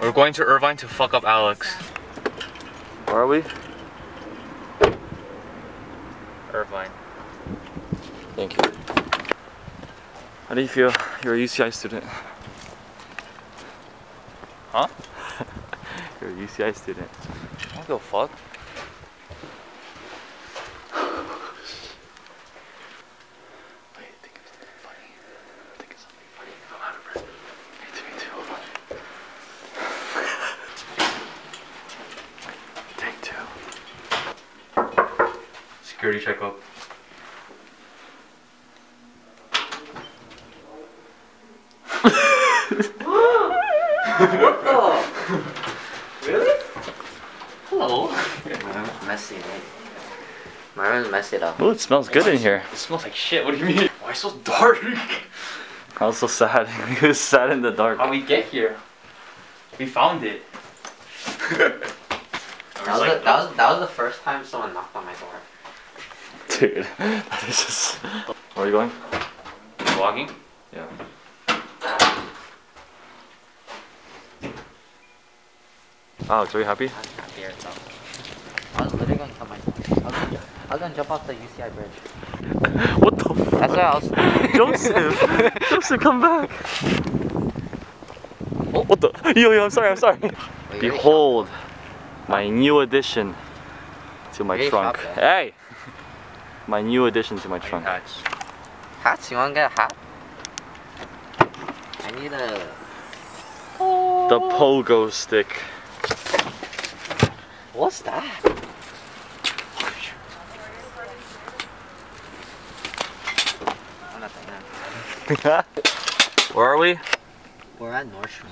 We're going to Irvine to fuck up Alex. Are we? Irvine. Thank you. How do you feel? You're a UCI student. Huh? You're a UCI student. I don't give a fuck. Wait, think of something funny. Think of something funny. I'm out of breath. Me too, me too. Hold on. Take two. Security checkup. Really? Hello. messy, right? My room's messy though. Oh, it smells good in here. It smells like shit. What do you mean? Why so dark? I was so sad. he was sad in the dark. How we get here? We found it. That was, the, that, was, that was the first time someone knocked on my door. Dude, that is just. Where are you going? Vlogging? Yeah. Alex, are you happy? I was happy as hell. I was literally gonna kill myself. I was gonna, I was gonna jump off the UCI bridge. What the fuck? That's why I was. Joseph! Joseph, come back! Oh, what the? Yo, yo, I'm sorry, I'm sorry. Wait, Behold, my new addition to my trunk. Hey! My new addition to my trunk. Hats. Hats? You wanna get a hat? I need a. The pogo stick. What's that? Where are we? We're at Nordstrom.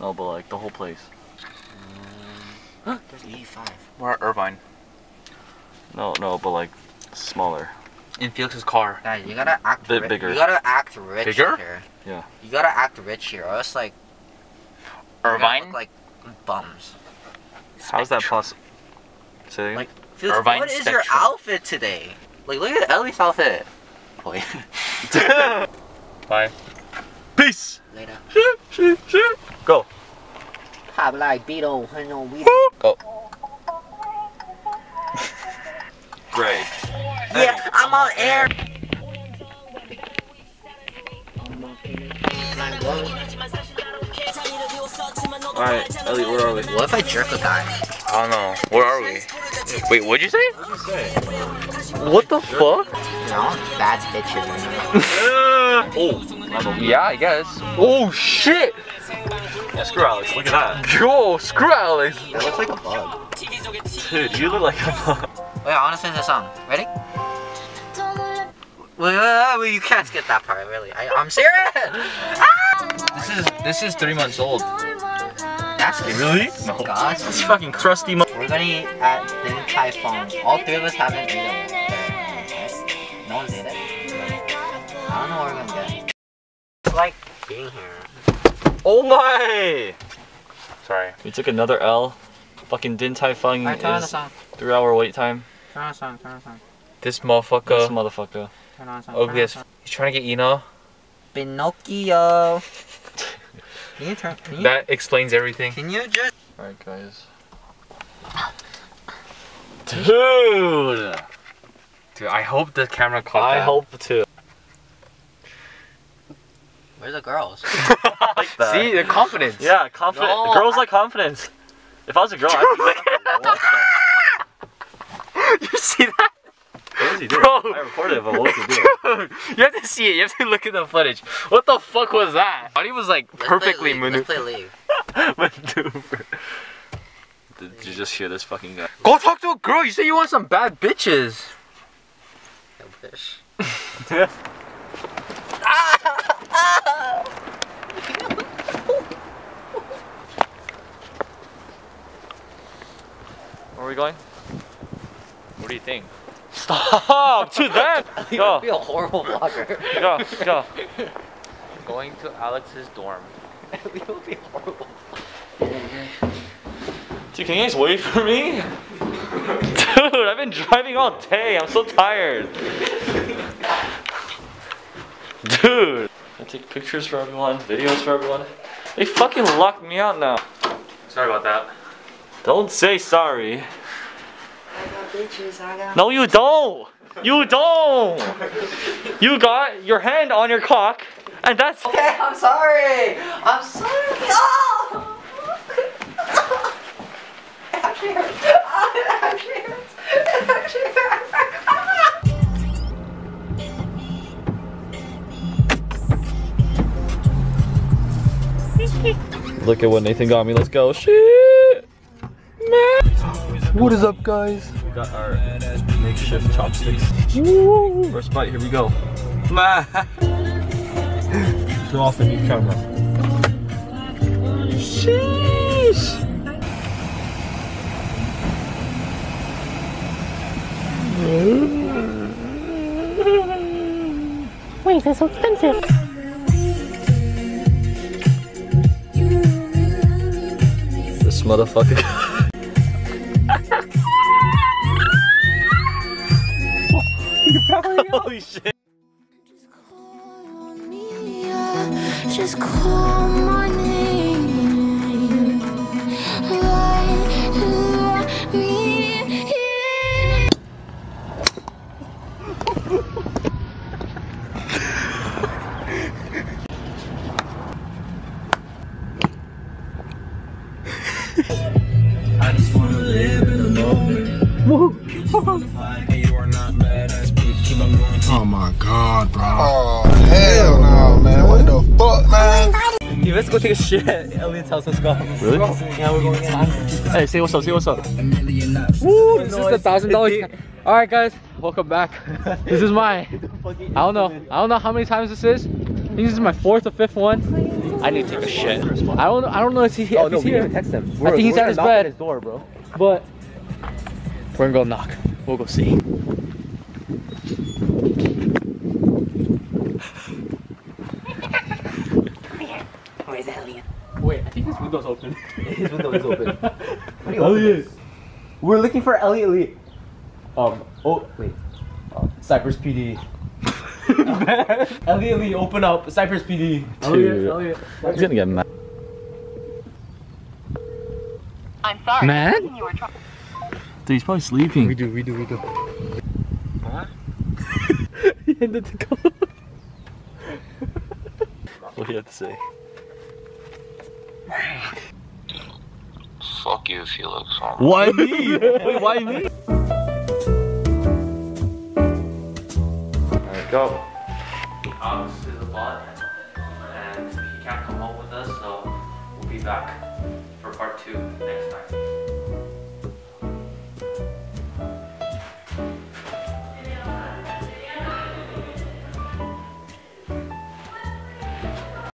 No, but like the whole place. Um, there's 85. We're at Irvine. No, no, but like smaller. In Felix's car. Guys, you gotta act Bit bigger. You gotta act rich Bigger? here. Yeah. You gotta act rich here, or else like Irvine? look like bums. How's that possible? Say? Like, Felix, Irvine what is your outfit today? Like, look at Ellie's outfit. Oh, Wait, Bye. Peace! later. Go. Pop like Beetle, no Yeah, air. Alright, Elliot, where are we? What if I jerk a guy? I don't know. Where are we? Wait, what'd you say? What'd you say? What the fuck? You know, bad bitches. Oh, Yeah, I guess. Oh shit! yeah, screw Alex, look at that. Yo, screw Alex. That looks like a bug. Dude, you look like a bug. Oh, Wait, I wanna sing this song. Ready? Wait, wait, wait, wait, you can't skip that part, really. I, I'm serious! This is this is three months old. That's good. Really? Oh no. God. It's fucking crusty mo- We're gonna eat at Din Tai Fung. All three of us haven't eaten there. No one's ate it. I don't know what we're gonna get. It's like being here. Oh my! Sorry. We took another L. Fucking Din Tai Fung Alright, turn on the is three hour wait time. Turn on the song. Turn on the song. This motherfucker. This motherfucker. Motherfucker. Turn on the song. Ugly as. He's trying to get Ina. Pinocchio. Can you turn? Can you, That explains everything. can you just? Alright, guys. Dude! Dude, I hope the camera caught I that. hope too. Where's the girls? like that. See the confidence. Yeah, confident. No, Girls like confidence. If I was a girl, I'd be like, what you see that? The- What was he? Bro. I recorded it, but what was he doing? you have to see it. You have to look at the footage. What the fuck was that? Body was like Let's perfectly play Let's maneuvered. play League. Maneuver. Did you just hear this fucking guy? Go talk to a girl. You say you want some bad bitches. I wish. Where are we going? What do you think? Stop! To that! Go, Be a horrible vlogger. go, go. Going to Alex's dorm. we will be horrible. Dude, can you guys wait for me? Dude, I've been driving all day. I'm so tired. Dude. I take pictures for everyone, videos for everyone. They fucking locked me out now. Sorry about that. Don't say sorry. I bitches, I got. No, you don't. You don't. You got your hand on your cock, and that's. Okay, I'm sorry. I'm sorry. Oh! It actually hurts. Oh, it actually hurts. It actually hurts. Look at what Nathan got me. Let's go. Shit. Man. What is up, guys? We got our makeshift chopsticks. First bite. Here we go. Show off the new camera. Sheesh. Wait, that's so expensive. This motherfucker. Just call my name. Like you want let's go take a shit at Elliot's house. Let's go. Really? Yeah, we're going in. Hey, say what's up. Say what's up. Woo, this is the thousand dollars. All right, guys, welcome back. This is my, I don't know, I don't know how many times this is. I think this is my fourth or fifth one. I need to take a shit. I don't, I don't know if, he, if oh, he's here. text him. I think he's at his bed. At his door, bro. But we're gonna go knock. We'll go see. Where's Elliot? Wait, I think his window's open. His window is open. Elliot. We're looking for Elliot Lee. Um. Oh wait. Uh, Cypress PD. Elliot Lee, open up. Cypress PD. Elliot, Elliot. He's gonna get mad. I'm sorry. Man? You were trying. Dude, he's probably sleeping. We do, we do, we do. he ended the call. What do you have to say? Fuck you, Felix. Why me? Wait, why me? Alright, go. Alex is a bot, and he can't come home with us, so we'll be back for part two next time.